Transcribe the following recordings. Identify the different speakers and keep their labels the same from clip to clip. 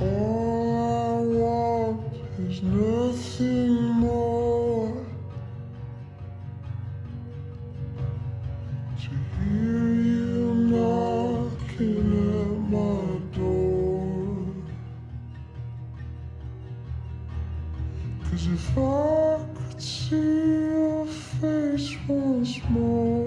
Speaker 1: All I want is nothing more to hear you knocking at my door. Cause if I could see your face once more.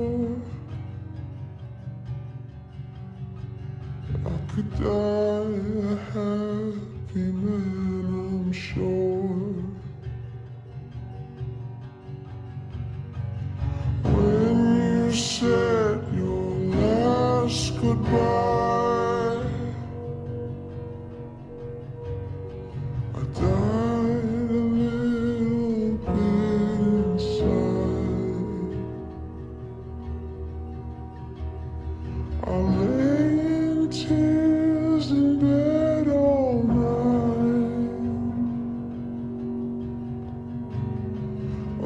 Speaker 1: Could die a happy man, I'm sure. When you said your last goodbye,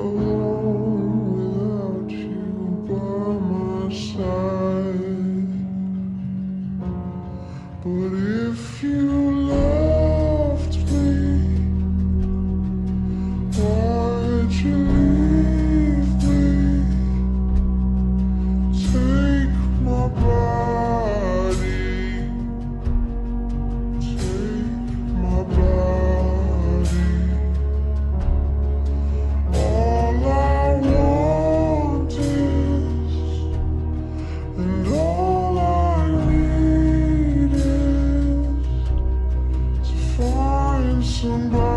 Speaker 1: alone find